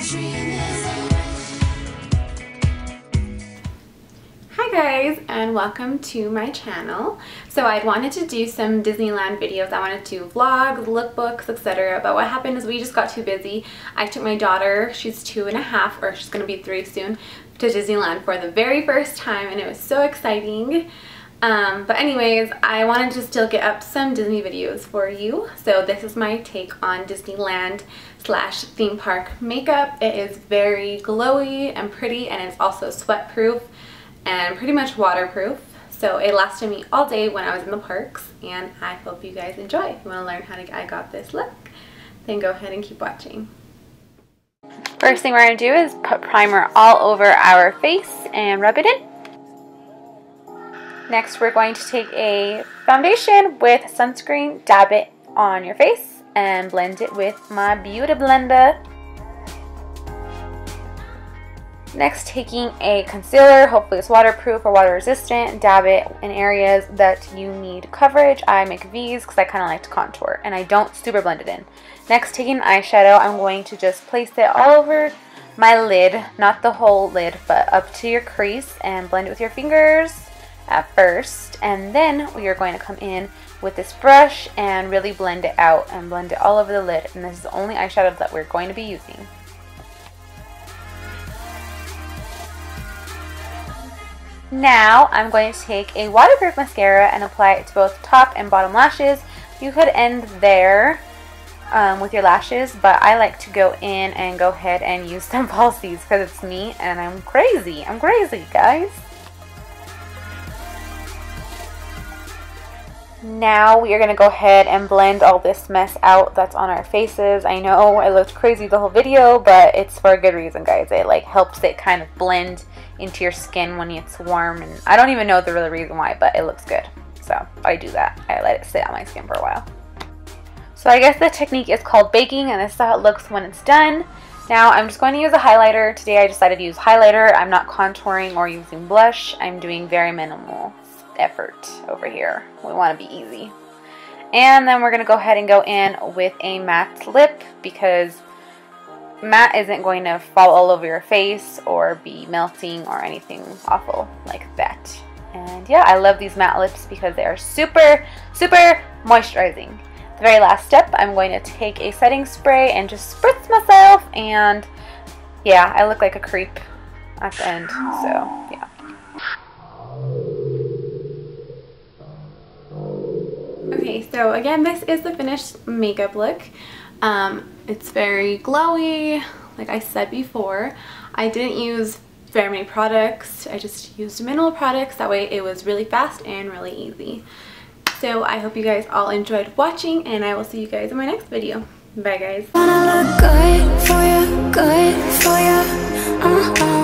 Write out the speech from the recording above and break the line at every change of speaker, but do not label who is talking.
Hi guys and welcome to my channel. So I wanted to do some Disneyland videos. I wanted to do vlogs, lookbooks, etc. But what happened is we just got too busy. I took my daughter, she's two and a half or she's going to be three soon, to Disneyland for the very first time and it was so exciting. Um, but anyways, I wanted to still get up some Disney videos for you. So this is my take on Disneyland slash theme park makeup. It is very glowy and pretty and it's also sweat proof and pretty much waterproof. So it lasted me all day when I was in the parks and I hope you guys enjoy. If you want to learn how to I got this look, then go ahead and keep watching. First thing we're going to do is put primer all over our face and rub it in. Next we're going to take a foundation with sunscreen, dab it on your face and blend it with my Beauty Blender. Next, taking a concealer, hopefully it's waterproof or water resistant, dab it in areas that you need coverage. I make V's because I kind of like to contour and I don't super blend it in. Next, taking an eyeshadow, I'm going to just place it all over my lid, not the whole lid, but up to your crease and blend it with your fingers at first. And then we are going to come in with this brush and really blend it out and blend it all over the lid. And this is the only eyeshadow that we're going to be using. Now I'm going to take a waterproof mascara and apply it to both top and bottom lashes. You could end there um, with your lashes, but I like to go in and go ahead and use some falsies because it's me and I'm crazy. I'm crazy, guys. Now we are going to go ahead and blend all this mess out that's on our faces. I know I looked crazy the whole video, but it's for a good reason, guys. It like helps it kind of blend into your skin when it's warm. And I don't even know the real reason why, but it looks good. So I do that. I let it sit on my skin for a while. So I guess the technique is called baking, and this is how it looks when it's done. Now I'm just going to use a highlighter. Today I decided to use highlighter. I'm not contouring or using blush. I'm doing very minimal effort over here. We want to be easy. And then we're going to go ahead and go in with a matte lip because matte isn't going to fall all over your face or be melting or anything awful like that. And yeah, I love these matte lips because they are super, super moisturizing. The very last step, I'm going to take a setting spray and just spritz myself and yeah, I look like a creep at the end, so so again, this is the finished makeup look. Um, it's very glowy, like I said before. I didn't use very many products. I just used minimal products. That way it was really fast and really easy. So I hope you guys all enjoyed watching and I will see you guys in my next video. Bye guys. Uh-huh.